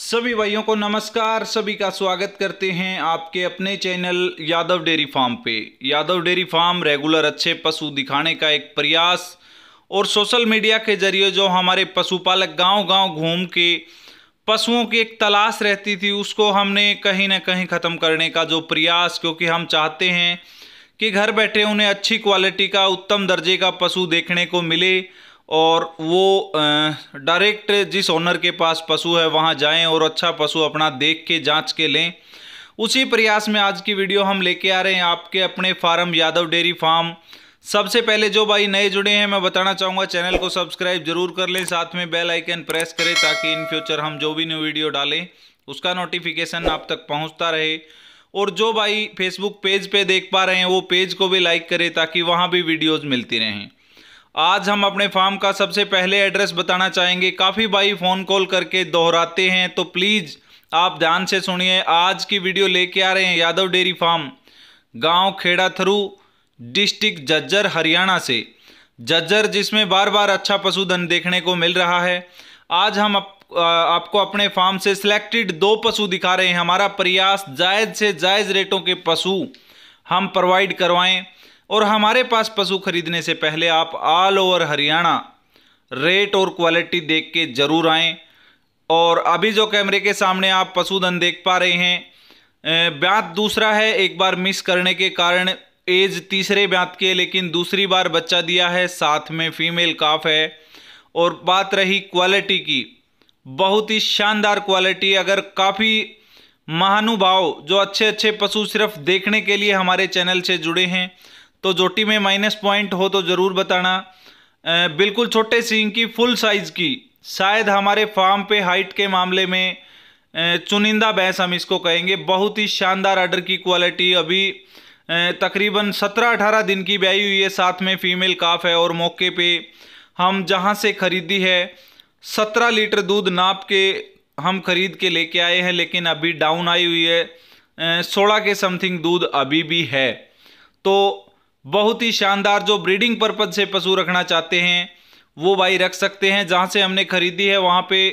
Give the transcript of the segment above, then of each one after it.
सभी भाइयों को नमस्कार, सभी का स्वागत करते हैं आपके अपने चैनल यादव डेयरी फार्म पे। यादव डेयरी फार्म रेगुलर अच्छे पशु दिखाने का एक प्रयास और सोशल मीडिया के ज़रिए जो हमारे पशुपालक गांव-गांव घूम के पशुओं की एक तलाश रहती थी, उसको हमने कहीं ना कहीं ख़त्म करने का जो प्रयास, क्योंकि हम चाहते हैं कि घर बैठे उन्हें अच्छी क्वालिटी का, उत्तम दर्जे का पशु देखने को मिले और वो डायरेक्ट जिस ओनर के पास पशु है, वहाँ जाएँ और अच्छा पशु अपना देख के, जाँच के लें। उसी प्रयास में आज की वीडियो हम लेके आ रहे हैं आपके अपने फार्म, यादव डेयरी फार्म। सबसे पहले जो भाई नए जुड़े हैं, मैं बताना चाहूँगा, चैनल को सब्सक्राइब ज़रूर कर लें। साथ में बेल आइकन प्रेस करें ताकि इन फ्यूचर हम जो भी न्यू वीडियो डालें, उसका नोटिफिकेशन आप तक पहुँचता रहे। और जो भाई फेसबुक पेज पे देख पा रहे हैं, वो पेज को भी लाइक करें ताकि वहाँ भी वीडियोज़ मिलती रहें। आज हम अपने फार्म का सबसे पहले एड्रेस बताना चाहेंगे। काफ़ी भाई फ़ोन कॉल करके दोहराते हैं तो प्लीज़ आप ध्यान से सुनिए। आज की वीडियो लेके आ रहे हैं यादव डेयरी फार्म गाँव खेड़ा थरू डिस्ट्रिक्ट जज्जर हरियाणा से। जज्जर जिसमें बार बार अच्छा पशुधन देखने को मिल रहा है। आज हम अप, आपको अपने फार्म से सिलेक्टेड दो पशु दिखा रहे हैं। हमारा प्रयास जायज़ से जायज़ रेटों के पशु हम प्रोवाइड करवाएँ। और हमारे पास पशु खरीदने से पहले आप ऑल ओवर हरियाणा रेट और क्वालिटी देख के ज़रूर आएँ। और अभी जो कैमरे के सामने आप पशुधन देख पा रहे हैं ब्यात दूसरा है, एक बार मिस करने के कारण एज तीसरे ब्यात के, लेकिन दूसरी बार बच्चा दिया है, साथ में फीमेल काफ है। और बात रही क्वालिटी की, बहुत ही शानदार क्वालिटी, अगर काफ़ी महानुभाव, जो अच्छे अच्छे पशु सिर्फ़ देखने के लिए हमारे चैनल से जुड़े हैं तो जोटी में माइनस पॉइंट हो तो ज़रूर बताना। बिल्कुल छोटे सींग की फुल साइज़ की। शायद हमारे फार्म पे हाइट के मामले में चुनिंदा भैंस हम इसको कहेंगे। बहुत ही शानदार आर्डर की क्वालिटी अभी तकरीबन सत्रह अठारह दिन की ब्याई हुई है। साथ में फीमेल काफ है और मौके पे हम जहाँ से ख़रीदी है, सत्रह लीटर दूध नाप के हम खरीद के लेके आए हैं, लेकिन अभी डाउन आई हुई है। सोलह के समथिंग दूध अभी भी है। तो बहुत ही शानदार जो ब्रीडिंग पर्पज से पशु रखना चाहते हैं, वो भाई रख सकते हैं। जहाँ से हमने खरीदी है, वहाँ पे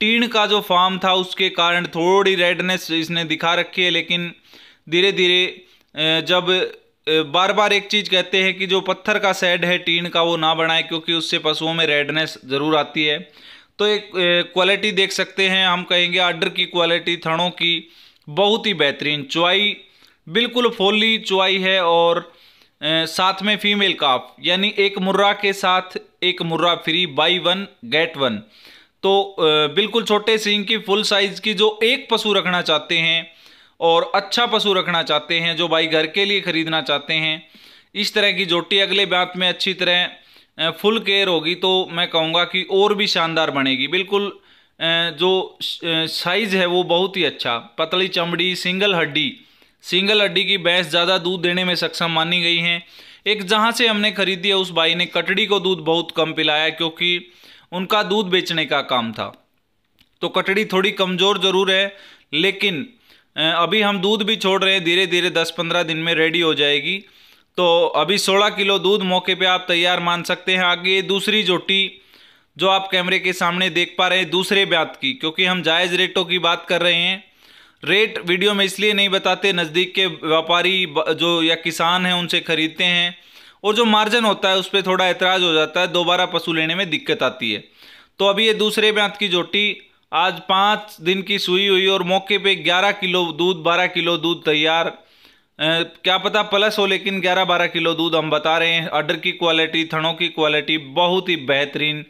टीन का जो फार्म था, उसके कारण थोड़ी रेडनेस इसने दिखा रखी है, लेकिन धीरे धीरे जब बार बार एक चीज़ कहते हैं कि जो पत्थर का सेड है टीन का वो ना बनाए, क्योंकि उससे पशुओं में रेडनेस ज़रूर आती है। तो एक क्वालिटी देख सकते हैं, हम कहेंगे आर्डर की क्वालिटी थड़ों की, बहुत ही बेहतरीन। चुआई बिल्कुल फोली चुआई है और साथ में फीमेल काफ यानी एक मुर्रा के साथ एक Murrah free buy one get one तो बिल्कुल छोटे सिंह की फुल साइज़ की जो एक पशु रखना चाहते हैं और अच्छा पशु रखना चाहते हैं, जो भाई घर के लिए खरीदना चाहते हैं, इस तरह की जोटी अगले ब्यात में अच्छी तरह फुल केयर होगी तो मैं कहूँगा कि और भी शानदार बनेगी। बिल्कुल जो साइज़ है वो बहुत ही अच्छा। पतली चमड़ी सिंगल हड्डी सिंगल हड्डी की भैंस ज़्यादा दूध देने में सक्षम मानी गई हैं। एक जहाँ से हमने खरीदी है, उस भाई ने कटड़ी को दूध बहुत कम पिलाया क्योंकि उनका दूध बेचने का काम था। तो कटड़ी थोड़ी कमज़ोर ज़रूर है, लेकिन अभी हम दूध भी छोड़ रहे हैं धीरे धीरे दस पंद्रह दिन में रेडी हो जाएगी। तो अभी सोलह किलो दूध मौके पे आप तैयार मान सकते हैं। आगे दूसरी जोटी जो आप कैमरे के सामने देख पा रहे हैं, दूसरे ब्यात की, क्योंकि हम जायज़ रेटों की बात कर रहे हैं। रेट वीडियो में इसलिए नहीं बताते, नज़दीक के व्यापारी, जो या किसान हैं, उनसे ख़रीदते हैं। और जो मार्जिन होता है, उस पर थोड़ा एतराज़ हो जाता है, दोबारा पशु लेने में दिक्कत आती है। तो अभी ये दूसरे ब्यांत की जोटी, आज पाँच दिन की सुई हुई और मौके पे ग्यारह किलो दूध, बारह किलो दूध तैयार। क्या पता प्लस हो, लेकिन ग्यारह बारह किलो दूध हम बता रहे हैं। अडर की क्वालिटी थनों की क्वालिटी बहुत ही बेहतरीन।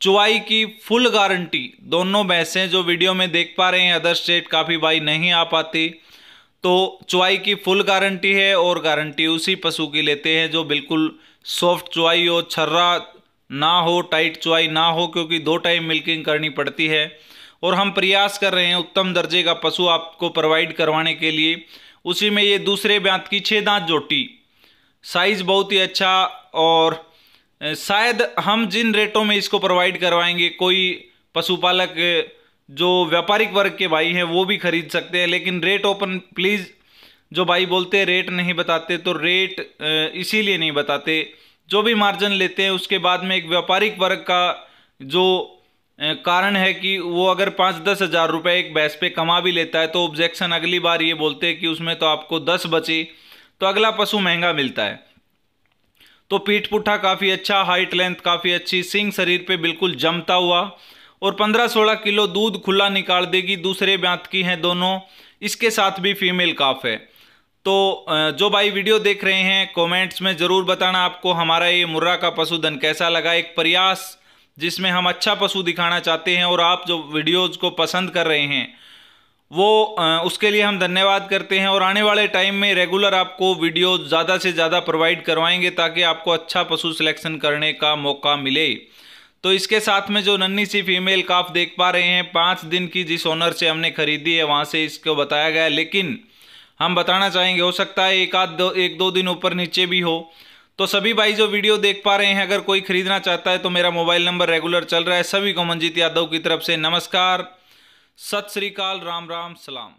चुवाई की फुल गारंटी। दोनों भैंसें जो वीडियो में देख पा रहे हैं अदर स्टेट काफ़ी बाई नहीं आ पाती। तो चुवाई की फुल गारंटी है और गारंटी उसी पशु की लेते हैं जो बिल्कुल सॉफ्ट चुवाई हो, छर्रा ना हो टाइट चुवाई ना हो, क्योंकि दो टाइम मिल्किंग करनी पड़ती है। और हम प्रयास कर रहे हैं उत्तम दर्जे का पशु आपको प्रोवाइड करवाने के लिए। उसी में ये दूसरे ब्यांत की छः दांत जोटी। साइज़ बहुत ही अच्छा और शायद हम जिन रेटों में इसको प्रोवाइड करवाएँगे, कोई पशुपालक जो व्यापारिक वर्ग के भाई हैं, वो भी खरीद सकते हैं, लेकिन रेट ओपन प्लीज़ जो भाई बोलते हैं रेट नहीं बताते तो रेट इसीलिए नहीं बताते। जो भी मार्जिन लेते हैं, उसके बाद में एक व्यापारिक वर्ग का जो कारण है कि वो अगर पाँच दस हज़ार रुपये एक भैंस पे कमा भी लेता है तो ऑब्जेक्शन अगली बार ये बोलते हैं कि उसमें तो आपको दस बचे तो अगला पशु महँगा मिलता है। तो पीठ पुट्ठा काफ़ी अच्छा हाइट लेंथ काफ़ी अच्छी सिंग शरीर पे बिल्कुल जमता हुआ और पंद्रह सोलह किलो दूध खुला निकाल देगी, दूसरे ब्यांत की हैं दोनों, इसके साथ भी फीमेल काफ है। तो जो भाई वीडियो देख रहे हैं कमेंट्स में ज़रूर बताना आपको, हमारा ये मुर्रा का पशुधन कैसा लगा, एक प्रयास जिसमें हम अच्छा पशु दिखाना चाहते हैं और आप जो वीडियोज़ को पसंद कर रहे हैं वो उसके लिए हम धन्यवाद करते हैं और आने वाले टाइम में रेगुलर आपको वीडियो ज़्यादा से ज़्यादा प्रोवाइड करवाएँगे ताकि आपको अच्छा पशु सिलेक्शन करने का मौका मिले। तो इसके साथ में जो नन्नी सी फीमेल काफ देख पा रहे हैं, पाँच दिन की जिस ओनर से हमने खरीदी है, वहाँ से इसको बताया गया लेकिन हम बताना चाहेंगे, हो सकता है एक आध दो, एक दो दिन ऊपर नीचे भी हो। तो सभी भाई जो वीडियो देख पा रहे हैं, अगर कोई खरीदना चाहता है तो मेरा मोबाइल नंबर रेगुलर चल रहा है। सभी को मंजीत यादव की तरफ़ से नमस्कार। सत श्रीकाल राम राम सलाम।